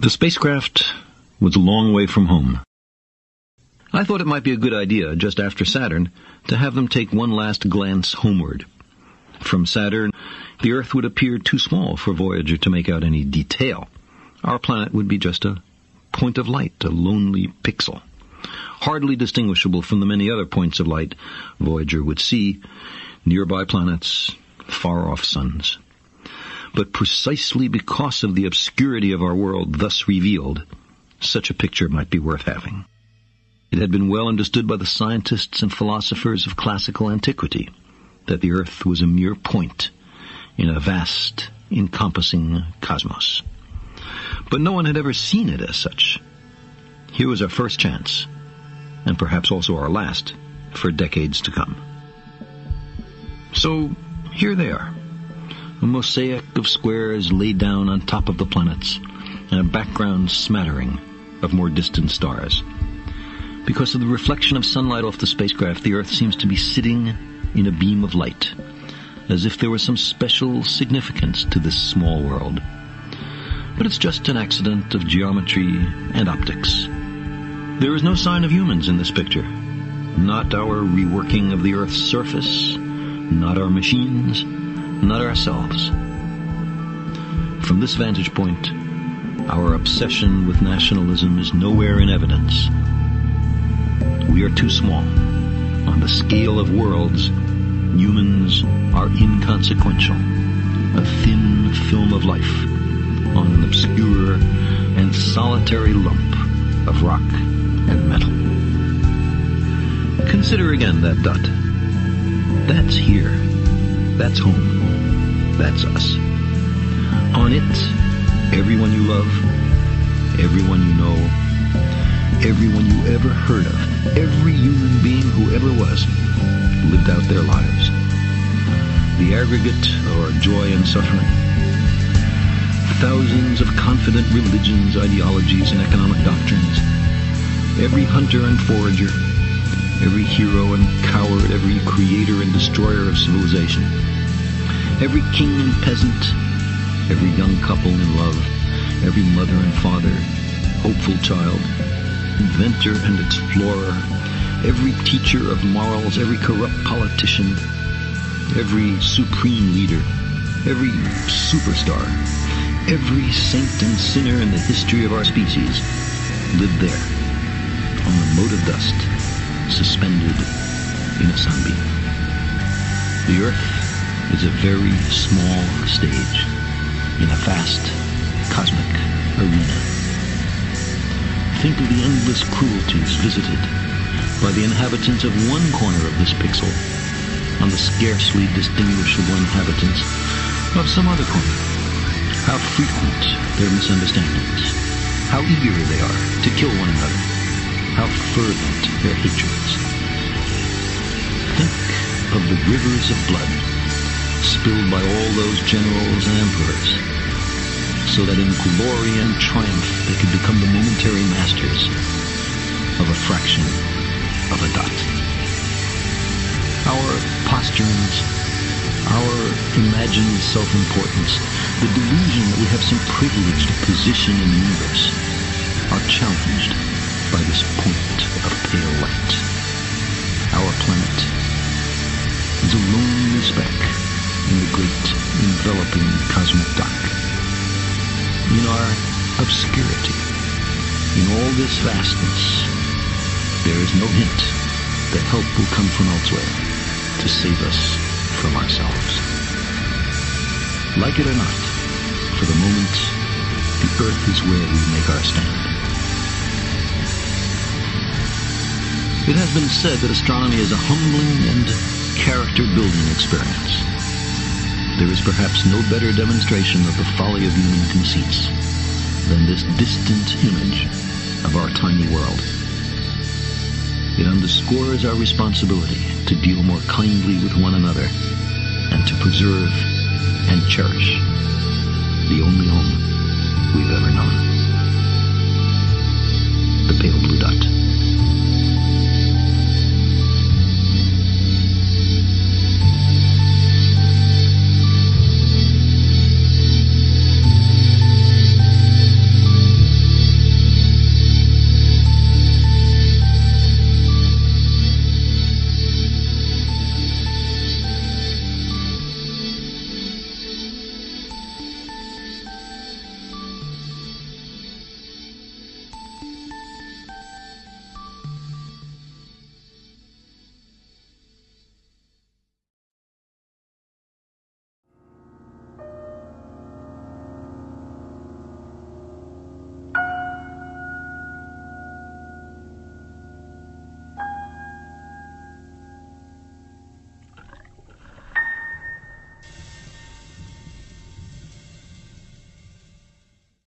The spacecraft was a long way from home. I thought it might be a good idea, just after Saturn, to have them take one last glance homeward. From Saturn, the Earth would appear too small for Voyager to make out any detail. Our planet would be just a point of light, a lonely pixel. Hardly distinguishable from the many other points of light Voyager would see, nearby planets, far-off suns. But precisely because of the obscurity of our world thus revealed, such a picture might be worth having. It had been well understood by the scientists and philosophers of classical antiquity that the earth was a mere point in a vast, encompassing cosmos. But no one had ever seen it as such. Here was our first chance, and perhaps also our last, for decades to come. So, here they are. A mosaic of squares laid down on top of the planets, and a background smattering of more distant stars. Because of the reflection of sunlight off the spacecraft, the Earth seems to be sitting in a beam of light, as if there was some special significance to this small world. But it's just an accident of geometry and optics. There is no sign of humans in this picture. Not our reworking of the Earth's surface, not our machines, not ourselves. From this vantage point, our obsession with nationalism is nowhere in evidence. We are too small. On the scale of worlds, humans are inconsequential. A thin film of life on an obscure and solitary lump of rock and metal. Consider again that dot. That's here. That's home. That's us. On it, everyone you love, everyone you know, everyone you ever heard of, every human being who ever was, lived out their lives. The aggregate of our joy and suffering. Thousands of confident religions, ideologies, and economic doctrines. Every hunter and forager, every hero and coward, every creator and destroyer of civilization. Every king and peasant, every young couple in love, every mother and father, hopeful child, inventor and explorer, every teacher of morals, every corrupt politician, every supreme leader, every superstar, every saint and sinner in the history of our species lived there, on the mote of dust, suspended in a sunbeam. The earth is a very small stage in a vast cosmic arena. Think of the endless cruelties visited by the inhabitants of one corner of this pixel on the scarcely distinguishable inhabitants of some other corner. How frequent their misunderstandings. How eager they are to kill one another. How fervent their hatreds. Think of the rivers of blood spilled by all those generals and emperors, so that in glory and triumph they could become the momentary masters of a fraction of a dot. Our posturings, our imagined self-importance, the delusion that we have some privileged position in the universe, are challenged by this point of pale light. Our planet is a lonely speck in the great enveloping cosmic dark. In our obscurity, in all this vastness, there is no hint that help will come from elsewhere to save us from ourselves. Like it or not, for the moment, the earth is where we make our stand. It has been said that astronomy is a humbling and character-building experience there is perhaps no better demonstration of the folly of human conceits than this distant image of our tiny world. It underscores our responsibility to deal more kindly with one another and to preserve and cherish the only home we've ever known. The pale blue dot.